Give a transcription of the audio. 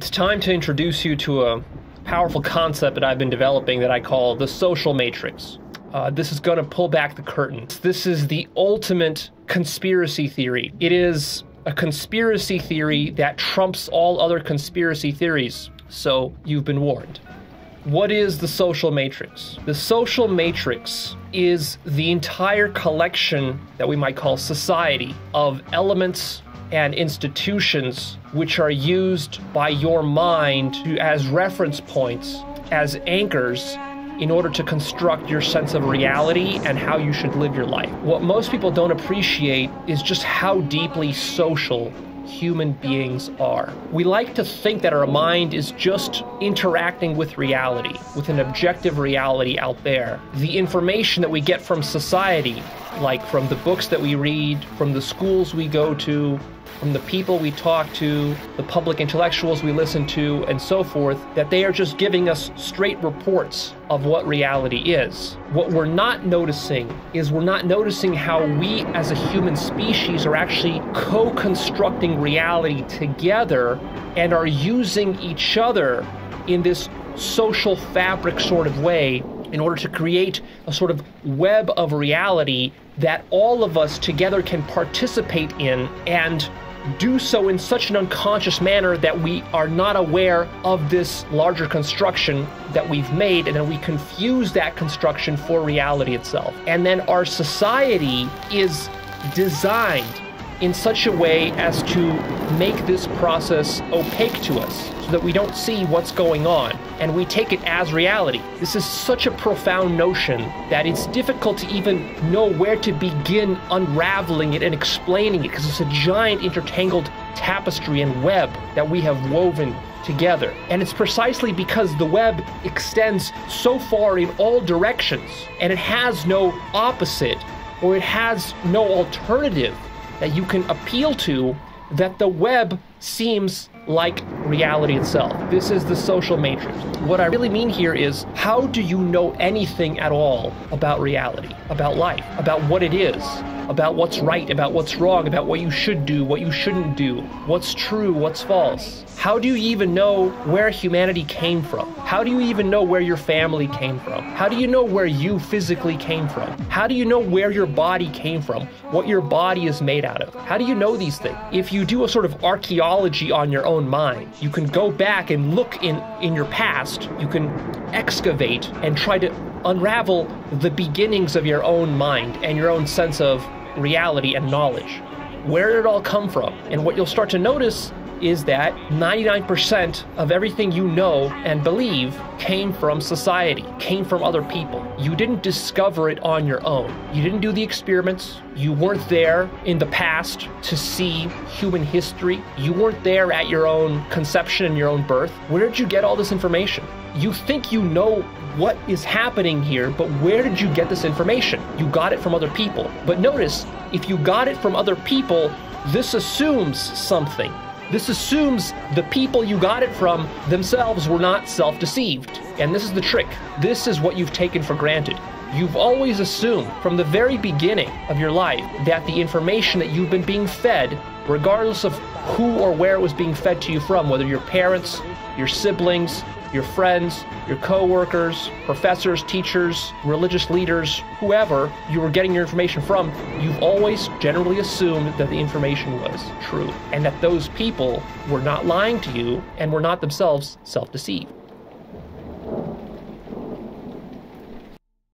It's time to introduce you to a powerful concept that I've been developing that I call the social matrix. Uh, this is going to pull back the curtains. This is the ultimate conspiracy theory. It is a conspiracy theory that trumps all other conspiracy theories. So you've been warned. What is the social matrix? The social matrix is the entire collection that we might call society of elements and institutions which are used by your mind to, as reference points, as anchors in order to construct your sense of reality and how you should live your life. What most people don't appreciate is just how deeply social human beings are. We like to think that our mind is just interacting with reality, with an objective reality out there. The information that we get from society, like from the books that we read, from the schools we go to, from the people we talk to, the public intellectuals we listen to, and so forth, that they are just giving us straight reports of what reality is. What we're not noticing is we're not noticing how we as a human species are actually co constructing reality together and are using each other in this social fabric sort of way in order to create a sort of web of reality that all of us together can participate in and do so in such an unconscious manner that we are not aware of this larger construction that we've made, and then we confuse that construction for reality itself. And then our society is designed in such a way as to make this process opaque to us so that we don't see what's going on and we take it as reality. This is such a profound notion that it's difficult to even know where to begin unraveling it and explaining it because it's a giant intertangled tapestry and web that we have woven together. And it's precisely because the web extends so far in all directions and it has no opposite or it has no alternative that you can appeal to that the web seems like reality itself. This is the social matrix. What I really mean here is how do you know anything at all about reality, about life, about what it is, about what's right, about what's wrong, about what you should do, what you shouldn't do, what's true, what's false? How do you even know where humanity came from? How do you even know where your family came from? How do you know where you physically came from? How do you know where your body came from? What your body is made out of? How do you know these things? If you do a sort of archaeology on your own mind, you can go back and look in, in your past, you can excavate and try to unravel the beginnings of your own mind and your own sense of reality and knowledge. Where did it all come from? And what you'll start to notice is that 99% of everything you know and believe came from society, came from other people. You didn't discover it on your own. You didn't do the experiments. You weren't there in the past to see human history. You weren't there at your own conception and your own birth. Where did you get all this information? You think you know what is happening here, but where did you get this information? You got it from other people. But notice, if you got it from other people, this assumes something. This assumes the people you got it from themselves were not self deceived. And this is the trick. This is what you've taken for granted. You've always assumed from the very beginning of your life that the information that you've been being fed, regardless of who or where it was being fed to you from, whether your parents, your siblings, your friends, your coworkers, professors, teachers, religious leaders, whoever you were getting your information from, you've always generally assumed that the information was true and that those people were not lying to you and were not themselves self deceived.